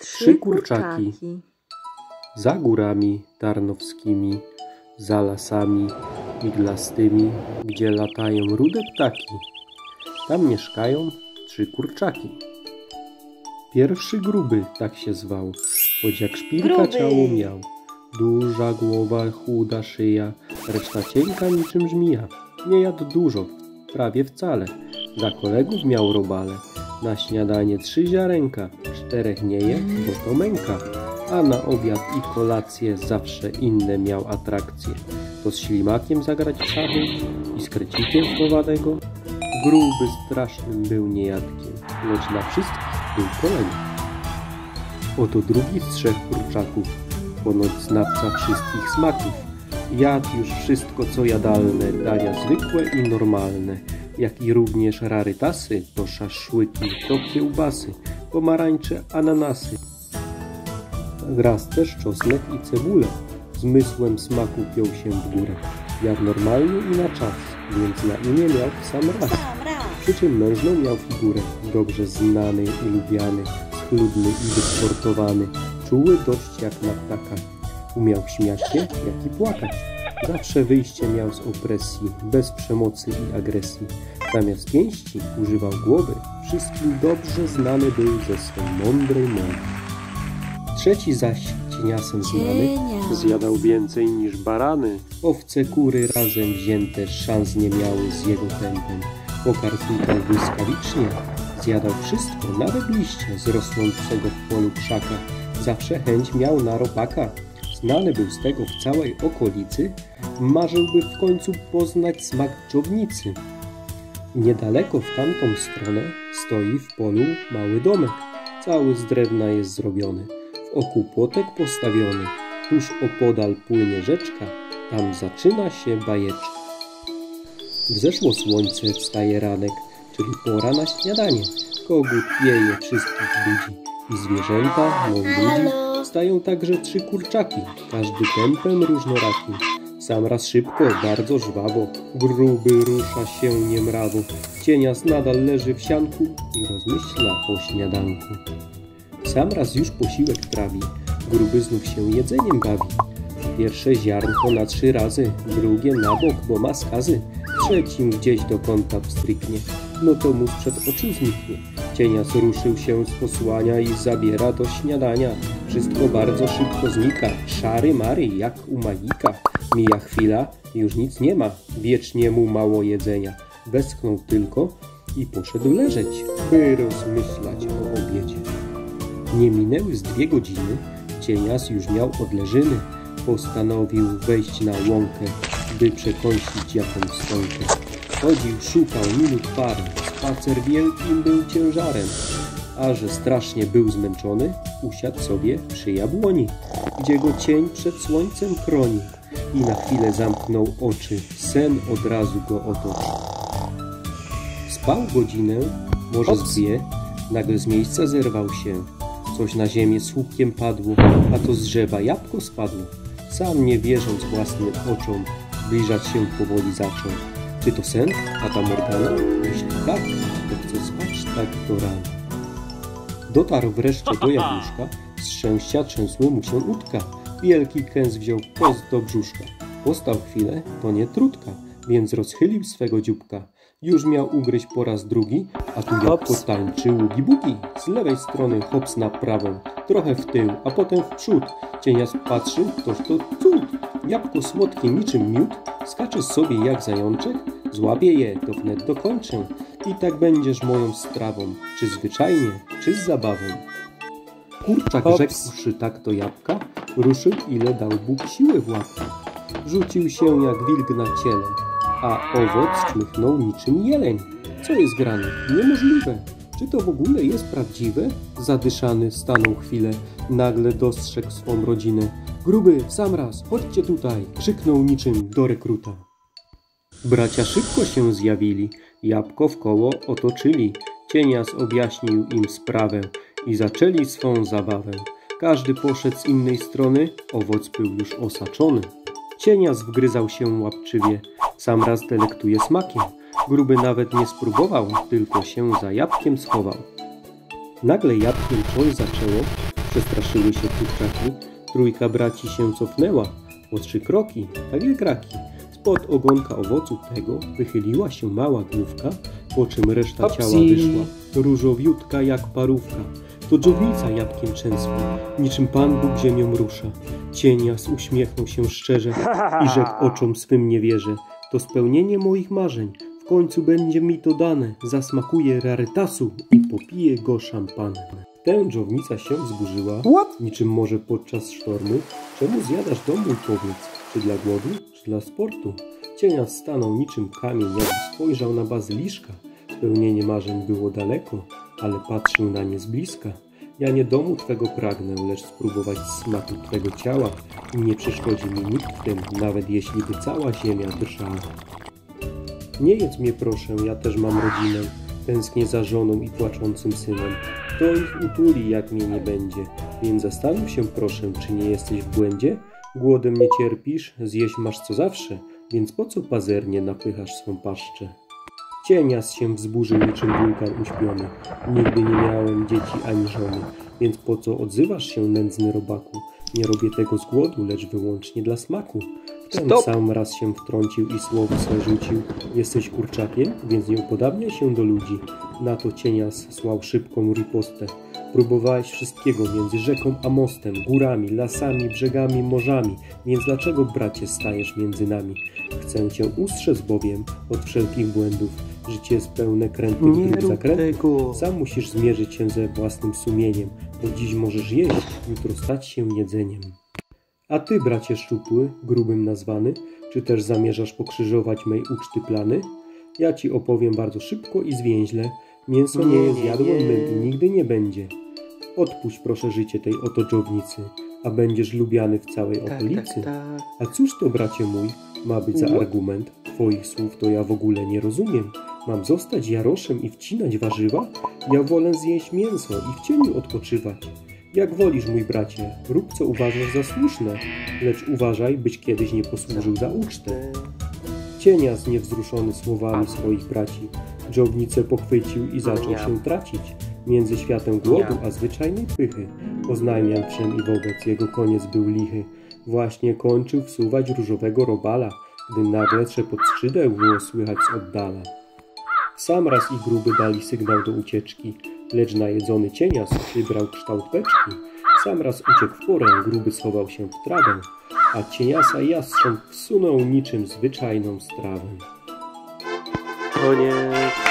Trzy kurczaki za górami tarnowskimi, za lasami iglastymi, gdzie latają rude ptaki. Tam mieszkają trzy kurczaki. Pierwszy gruby tak się zwał, choć jak szpilka Gruby. ciało miał. Duża głowa, chuda szyja, reszta cienka niczym żmija. Nie jadł dużo, prawie wcale. Za kolegów miał robale. Na śniadanie trzy ziarenka, czterech nie je, bo to męka. A na obiad i kolację zawsze inne miał atrakcje. To z ślimakiem zagrać w szachy i z krecikiem chowanego. Gruby strasznym był niejadkiem, lecz na wszystkich był kolegą. Oto drugi z trzech kurczaków, ponoć znawca wszystkich smaków. Jadł już wszystko co jadalne, dania zwykłe i normalne, jak i również rarytasy, to szaszłyki, to kiełbasy, pomarańcze, ananasy. Raz też czosnek i cebulę, zmysłem smaku piął się w górę. Jadł normalnie i na czas, więc na imię miał w sam raz. Sam raz. Przy czym mężną miał figurę, dobrze znany i lubiany, schludny i wysportowany, czuły dość jak na ptaka. Umiał śmiać się, jak i płakać. Zawsze wyjście miał z opresji, bez przemocy i agresji. Zamiast pięści używał głowy, wszystkim dobrze znany był ze swej mądrej mowy. Trzeci zaś cieniasem znany zjadał więcej niż barany. Owce, kury razem wzięte szans nie miały z jego tempem. Pokarmnikał błyskawicznie, zjadał wszystko, nawet liście z rosnącego w polu krzaka. Zawsze chęć miał na robaka. Znany był z tego w całej okolicy, marzyłby w końcu poznać smak dżownicy. Niedaleko w tamtą stronę stoi w polu mały domek. Cały z drewna jest zrobiony. W oku płotek postawiony. Tuż opodal płynie rzeczka. Tam zaczyna się bajeczka. Wzeszło słońce, wstaje ranek, czyli pora na śniadanie. Kogut jeje wszystkich budzi. I zwierzęta, ludzi, Halo? stają także trzy kurczaki, każdy tempem różnoraki. Sam raz szybko, bardzo żwawo, gruby rusza się niemrawo. Cienias nadal leży w sianku i rozmyśla o śniadanku. Sam raz już posiłek trawi, gruby znów się jedzeniem bawi. Pierwsze ziarnko na trzy razy, drugie na bok, bo ma skazy. Trzecim gdzieś do kąta pstryknie, no to mu sprzed oczu zniknie. Cienias ruszył się z posłania i zabiera do śniadania. Wszystko bardzo szybko znika, szary mary jak u magika. Mija chwila, już nic nie ma, wiecznie mu mało jedzenia. Westchnął tylko i poszedł leżeć, by rozmyślać o obiedzie. Nie minęły z dwie godziny, cienias już miał odleżyny. Postanowił wejść na łąkę, by przekąsić jakąś stonkę. Chodził, szukał minut parę, spacer wielkim był ciężarem. A że strasznie był zmęczony, usiadł sobie przy jabłoni, gdzie go cień przed słońcem chroni. I na chwilę zamknął oczy, sen od razu go otoczył. Spał godzinę, może z dwie, nagle z miejsca zerwał się. Coś na ziemię z hukiem padło, a to z drzewa jabłko spadło. Sam nie wierząc własnym oczom, zbliżać się powoli zaczął. Czy to sen, a ta Morgana? Jeśli tak, to chce spać tak do rana. Dotarł wreszcie do jabłuszka, z szczęścia trzęsły mu się udka. Wielki kęs wziął post do brzuszka. Postał chwilę, to nie trudka, więc rozchylił swego dzióbka. Już miał ugryźć po raz drugi, a tu jabłko Hops. tańczy ługi-bugi. Z lewej strony hops na prawą, trochę w tył, a potem w przód. Cienias patrzy, toż to cud. Jabłko słodkie niczym miód, skacze sobie jak zajączek, złapię je, to wnet dokończę. I tak będziesz moją strawą, czy zwyczajnie, czy z zabawą. Kurczak rzekłszy tak do jabłka, ruszył ile dał Bóg siły w łapkę. Rzucił się jak wilk na ciele, a owoc czmychnął niczym jeleń. Co jest grane? Niemożliwe. Czy to w ogóle jest prawdziwe? Zadyszany stanął chwilę, nagle dostrzegł swą rodzinę. Gruby, w sam raz, chodźcie tutaj! Krzyknął niczym do rekruta. Bracia szybko się zjawili, jabłko w koło otoczyli. Cienias objaśnił im sprawę i zaczęli swą zabawę. Każdy poszedł z innej strony, owoc był już osaczony. Cienias wgryzał się łapczywie, sam raz delektuje smakiem. Gruby nawet nie spróbował, tylko się za jabłkiem schował. Nagle jabłkiem coś zaczęło Przestraszyły się kurczaki, trójka braci się cofnęła. O trzy kroki, tak jak raki. Spod ogonka owocu tego wychyliła się mała główka, po czym reszta Hopsi. ciała wyszła, różowiutka jak parówka. To dżownica jabłkiem częsła, niczym Pan Bóg ziemią rusza. Cienias uśmiechnął się szczerze i rzekł oczom swym nie wierzę. To spełnienie moich marzeń, końcu będzie mi to dane. Zasmakuje rarytasu i popije go szampanem. Tę dżownica się wzburzyła, What? niczym może podczas sztormu. Czemu zjadasz dom mój powiedz? Czy dla głodu, czy dla sportu? Cienias stanął niczym kamień, jak spojrzał na bazyliszka. Spełnienie marzeń było daleko, ale patrzył na nie z bliska. Ja nie domu Twego pragnę, lecz spróbować smaku Twego ciała i nie przeszkodzi mi nikt w tym, nawet jeśli by cała ziemia drżała. Nie jedz mnie proszę, ja też mam rodzinę, tęsknię za żoną i płaczącym synem. Kto ich utuli, jak mnie nie będzie? Więc zastanów się proszę, czy nie jesteś w błędzie? Głodem nie cierpisz, zjeść masz co zawsze, więc po co pazernie napychasz swą paszczę? Cienias się wzburzył niczym wulkan uśpiony. Nigdy nie miałem dzieci ani żony, więc po co odzywasz się, nędzny robaku? Nie robię tego z głodu, lecz wyłącznie dla smaku. Stop! sam raz się wtrącił i słowo swe rzucił. Jesteś kurczakiem, więc nie upodabniaj się do ludzi. Na to cienias słał szybką ripostę. Próbowałeś wszystkiego między rzeką a mostem, górami, lasami, brzegami, morzami, więc dlaczego, bracie, stajesz między nami? Chcę cię ustrzec bowiem od wszelkich błędów. Życie jest pełne krętych dróg zakrętów. Sam musisz zmierzyć się ze własnym sumieniem, bo dziś możesz jeść, jutro stać się jedzeniem. A ty, bracie szczupły, grubym nazwany, czy też zamierzasz pokrzyżować mej uczty plany? Ja ci opowiem bardzo szybko i zwięźle. Mięso nie jest jadłem mym i nigdy nie będzie. Odpuść proszę życie tej oto dżownicy, a będziesz lubiany w całej Tak, okolicy. tak, tak. A cóż to, bracie mój, ma być za argument? Twoich słów to ja w ogóle nie rozumiem. Mam zostać jaroszem i wcinać warzywa? Ja wolę zjeść mięso i w cieniu odpoczywać. Jak wolisz, mój bracie, rób co uważasz za słuszne, lecz uważaj, byś kiedyś nie posłużył za ucztę. Cienias niewzruszony słowami swoich braci, dżownicę pochwycił i zaczął się tracić. Między światem głodu a zwyczajnej pychy. Oznajmiam wszem i wobec, jego koniec był lichy. Właśnie kończył wsuwać różowego robala, gdy nagle trzepot skrzydeł było słychać z oddala. Sam raz i gruby dali sygnał do ucieczki, lecz najedzony cienias przybrał kształt beczki. Sam raz uciekł w porę, gruby schował się w trawę, a cieniasa jastrząb wsunął niczym zwyczajną strawę. Koniec.